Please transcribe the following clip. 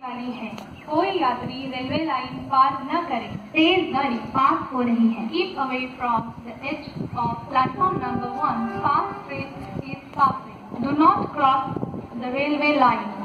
वाली है। कोई यात्री रेलवे लाइन पार न करे तेज गाड़ी पास हो रही है। Keep away from the edge of platform number one fast train is passing do not cross the railway line